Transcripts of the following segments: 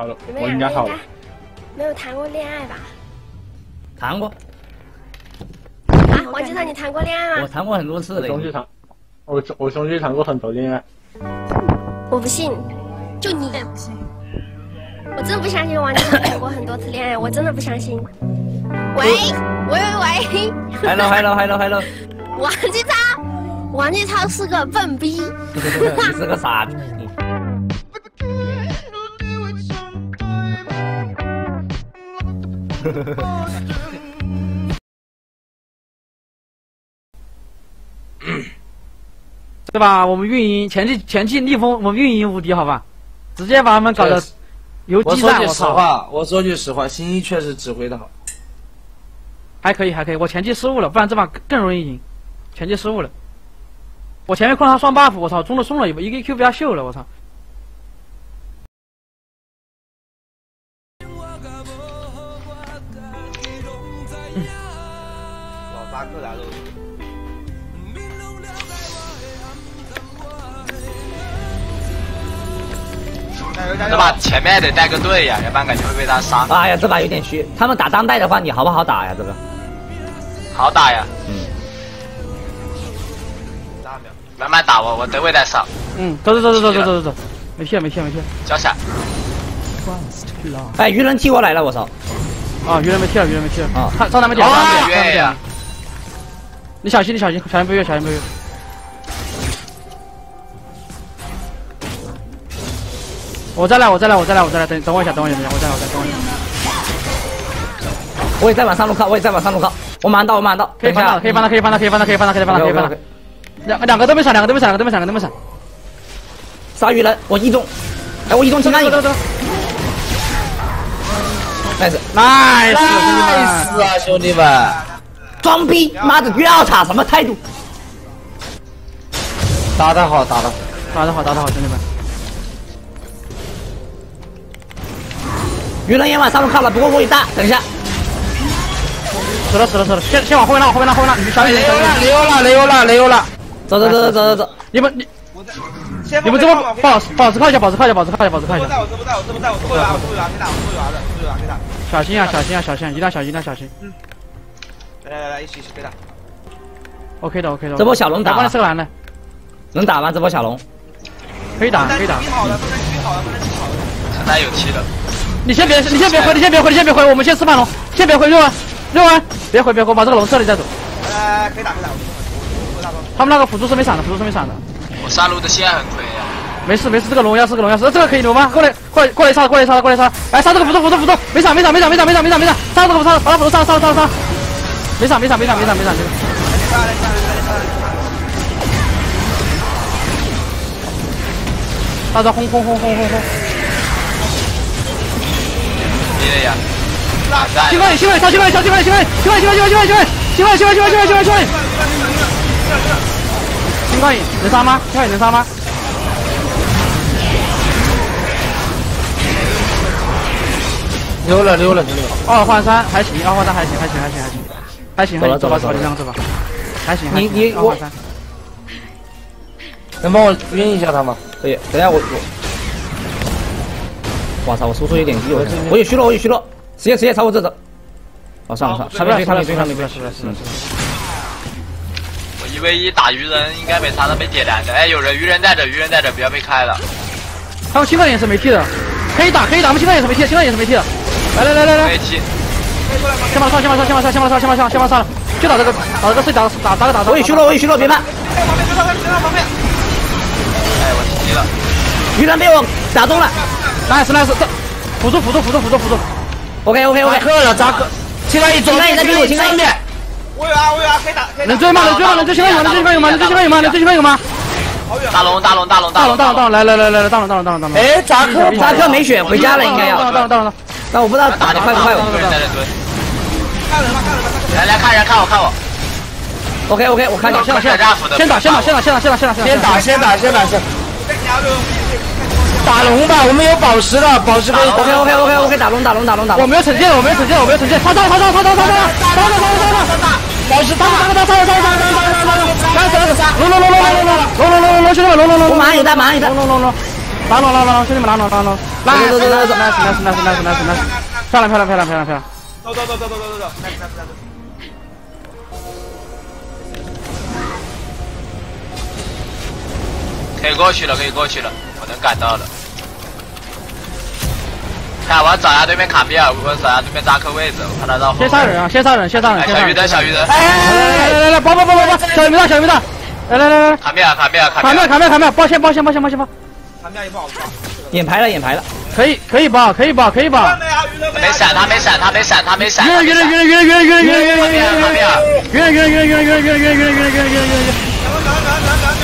好了，我应该好了。没有谈过恋爱吧？谈过，啊，王先生，你谈过恋爱吗？我谈过很多次的。我兄弟谈，我我兄弟谈过很多恋爱。我不信，就你，我真的不相信王先生谈过很多次恋爱，我真的不相信。喂喂喂喂，Hello Hello Hello Hello，王继超，王继超是个笨逼。你是个傻逼。对吧？我们运营前期前期逆风，我们运营无敌，好吧？直接把他们搞得游击战，我说句！实话，我说句实话，新一确实指挥的好。还可以，还可以。我前期失误了，不然这把更容易赢。前期失误了，我前面控他双 buff，我操，中路送了一波，一个 Q 被他秀了，我操！老扎克来了。这把前面得带个队呀，要不然感觉会被他杀。哎呀，这把有点虚。他们打当代的话，你好不好打呀？这个，好打呀，嗯，慢慢打我，我等会再上，嗯，走走走走走走走走，没事没事没屁了。交闪。哎，鱼人踢我来了，我操！啊，鱼人没踢了，鱼人没踢了。啊看上他们点，哦上他们点，上他们点。你小心，你小心，小心不越，小心不越。我再来，我再来，我再来，我再来，等等我一下，等我一下，我再来，我再来，等我一下。我也在往上路靠，我也在往上路靠。我马上到，我马上到。可以翻了，可以翻了，可以翻了，可以翻了，可以翻了，可以翻了，可以翻了。两两个都没闪，两个都没闪，两个都没闪，两个都没闪，两个都没闪。杀鱼人，我一中。哎，我一中清干一个。Nice nice，啊，兄弟们！装逼，妈的，要塔什么态度？打得好，打得好。打得好，打得好，兄弟们。鱼人也往上路靠了，不过我也大，等一下。死了死了死了，先先往后面拉，后面拉，后面拉，你们小心点，小心点。雷欧了，雷欧了，雷欧了！走走走走走走走。你们你你们这么保保持靠一下，保持靠一下，保持靠一下，保持靠一下。我这不在，我这不在，我这不在，我这不在，我这不在，我这不在的，这。小心啊，小心啊，小心啊，一定要小心，一定要小心。来来来，一起一起可以打。OK 的，OK 的。这波小龙打来帮你射个蓝的，能打吗？这波小龙？可以打，可以打。好的，不能踢好的，不能踢好的。现在有七的，你先别，你先别回，你先别回，你先别回，我们先吃饭龙，先别回肉丸，肉丸，别回别回，把这个龙射了再走。来来来，可以打可以打，他们那个辅助是没闪的，辅助是没闪的。我上路的线很亏呀。没事没事，这个龙要是个龙要是，这个可以留吗？过来过来过来杀过来杀过来杀！来杀这个辅助辅助辅助，没闪没闪没闪没闪没闪没闪没闪，杀这个辅助把他辅助杀杀杀杀，没闪没闪没闪没闪没闪没闪。大招轰轰轰轰轰轰！踢了呀。新冠新冠杀新冠杀新冠新冠新冠新冠新冠新冠新冠新冠新冠新冠新冠新冠新冠新冠能杀吗？新冠能杀吗？溜了溜了溜了。二换三还行，二换三还行还行还行还行还行，走了走吧走了走吧，这样走吧，还行。你你二换三，能帮我晕一下他吗？可以，等一下我我。我操，我输出有点低，我我有虚弱，我有虚弱，直接直接朝我这走。哦，上了上面追上面追上面追，是的是的是一 v 一打鱼人，应该没杀到被点燃的。哎，有人鱼人在这，鱼人在这，不要被开了。他们青冠也是没踢的，可以打可以打，我们青冠也是没踢，青冠也是没踢的。来来来来来。先把他杀，先把他杀，先把他杀，先把他杀，先把他杀，先把他杀了，就打这个打这个是打打打个打。我有虚弱，我有虚弱，别怕。哎，我急了。鱼人被我打中了，nice nice，这辅助辅助辅助辅助辅助。OK OK OK。扎克了扎克，青冠一中，青冠也在逼我，青冠一面。我有啊我有啊，可以打可以打。能追吗？能追吗？能追？能追青冠有吗？能追青冠有吗？能追青冠有吗？大龙大龙大龙大龙大龙大龙，来来来来来，大龙大龙大龙大龙。哎，扎克扎克没血，回家了应该要。大龙大龙大龙。但我不知道打的快不快。有人在这蹲。看人吧看人吧。来来看人看我看我。OK OK，我看你。先打先打先打先打先打先打先打先打先打先打先打先。再加入。打龙吧，我们有宝石的，宝石可以。OK OK OK OK，打龙打龙打龙打龙。我没有惩戒，我没有惩戒，我没有惩戒。他杀他杀他杀他杀他杀他杀他杀他。宝石打打打打杀杀杀杀杀杀杀杀杀杀杀！龙龙龙龙龙龙龙龙龙龙龙兄弟们龙龙龙！我马上有大，马上有大。龙龙龙龙。拿龙拿龙，兄弟们拿龙拿走走走走走 nice nice nice nice nice nice，漂亮漂亮漂亮漂亮漂亮，走走走走走走走走，可以过去了可以过去了，我能赶到的。看，我要找一下对面卡米尔，5分下对面扎克位置，我怕他绕，先杀人啊，先杀人，先杀人，小鱼的小鱼人，来来来来来，包包包包包，小鱼在小鱼在，来来来来，卡米尔卡米尔卡米尔卡米尔卡米尔，抱歉抱歉抱歉抱歉抱歉。他们家也不好抓。眼排了眼排了，可以可以吧可以吧可以吧。没闪，他没闪，他没闪，他没闪，他没闪。晕了晕了晕了晕了晕了晕了晕了晕了晕了晕了，晕了，晕了，晕了晕了晕了晕了晕了晕了晕了晕了晕了晕了晕了晕了晕了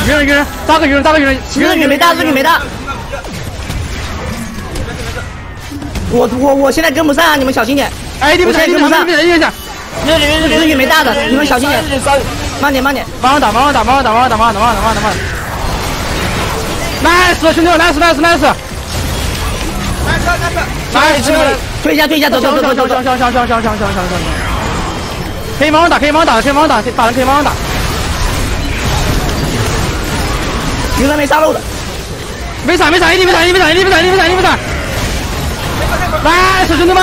晕了晕了，扎个晕了扎个晕了，日女没大日女没大，我我我现在跟不上啊，你们小心点，哎，你们你们你们你们讲，日女没大的，你们小心点，慢点慢点，慢慢打慢慢打慢慢打慢慢打慢慢打慢慢打慢慢打。Nice 兄弟们 nice nice nice。来，兄弟们，退一下退一下，走走走走走走香，香香香香香香香香香。可以往上打，可以往上打，可以往上打，打人可以往上打。云南没杀漏的，没闪没闪，一定没闪，一定没闪，一定没闪，一定没闪，一定没闪。来，兄弟们，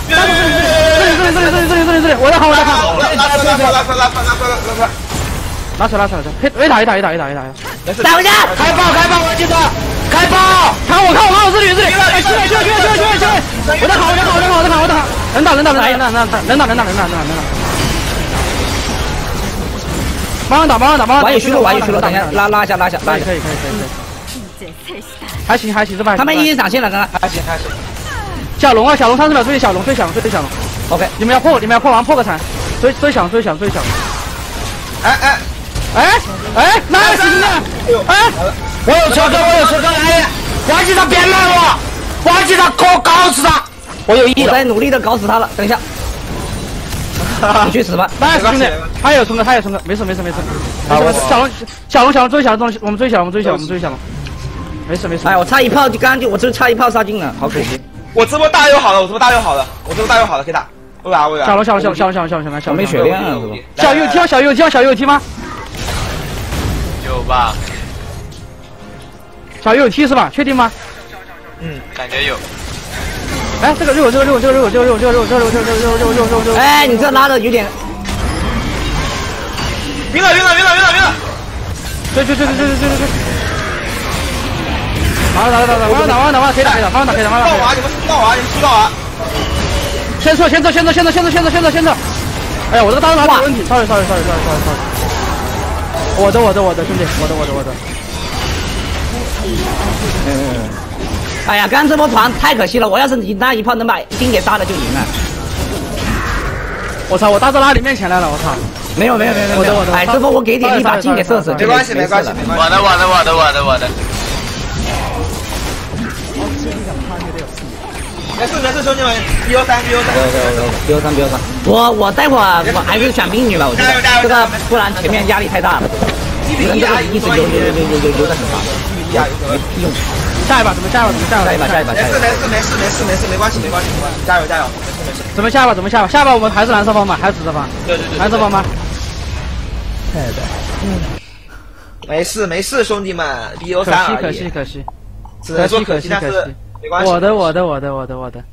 拉拉拉拉拉拉拉拉拉拉。拿出来拿出来，嘿，一打一打一打一打一打，打回家，开炮开炮，我记得开炮！看我看我看我这里这里，哎，进来进来进来进来进来进来，我在看我在看我在看我在看我在看，能打能打能打能打能打能打能打能打能打能打，慢慢打慢慢打慢慢打，我也虚了我也虚了，等一下拉拉一下拉一下拉一下可以可，以可以可以可以，还行还行这把他们已经闪现了刚刚还行还行。小龙啊小龙三十秒追小龙追小龙追小龙，，OK，你们要破你们要破完破个残，追追小龙追小龙追小龙。哎哎，哎哎，哪有兄弟？哎，我有车哥，我有车哥来，忘记他别赖我，忘记他给我搞死他！我有意在努力的搞死他了，等一下，你去死吧，哪有兄弟？他有冲哥，他有冲哥，没事没事没事。没事没事小龙小龙小龙追小龙，我们追小龙，我们追小龙，我们追小龙。没事没事。哎，我差一炮就刚刚就我这差一炮杀进了，好可惜，我直播大又好了，我直播大又好了，我直播大又好了，可以打。喂啊喂啊。小龙小龙小龙小龙小龙小龙小龙小龙。我没血量啊，是吧？小右踢小右踢小右踢吗？有吧？小右踢是吧？确定吗？嗯感觉有。哎，这个肉这个肉这个肉这个肉这个肉这个肉这个肉这个肉这个肉这个肉。哎，你这拉的有点，晕了晕了晕了晕了晕了。追追追追追追追追。打打打打打，往上打往上打慢慢可以打可以打，往上打可以打往上打。告娃，你们输告娃，你们输告娃。先撤，先撤，先撤，先撤，先撤，先撤，先撤，先撤。哎呀，我这个大招拿有问题，sorry sorry sorry sorry sorry sorry。我的我的我的兄弟，我的我的我的。哎呀，刚刚这波团太可惜了，我要是你那一炮能把丁给杀了就赢了。我操，我大招拉你面前来了，我操。没有没有没有没有，我的我的哎，这波我给点力把金给射死，没关系没关系没关系。我的，我的，我的，我的，我的。没事没事，兄弟们，B O 三 B O 三。标三标三，我我待会儿我还是选冰女吧，我觉得这个不然前面压力太大了，你们这个一直游游游游游游游的很长，压没屁用。下一把怎么下一把怎么下一把下一把下一把没，事没事没事没事没事，没关系没关系没关系，加油加油，没事没事。怎么下一把怎么下一把？下一把我们还是蓝色方吗？还是紫色方？对对对。蓝色方吗？没事没事，兄弟们，B O 可三而已。惜可惜可惜。只能说可惜，但是可惜可惜我的我的我的我的我的。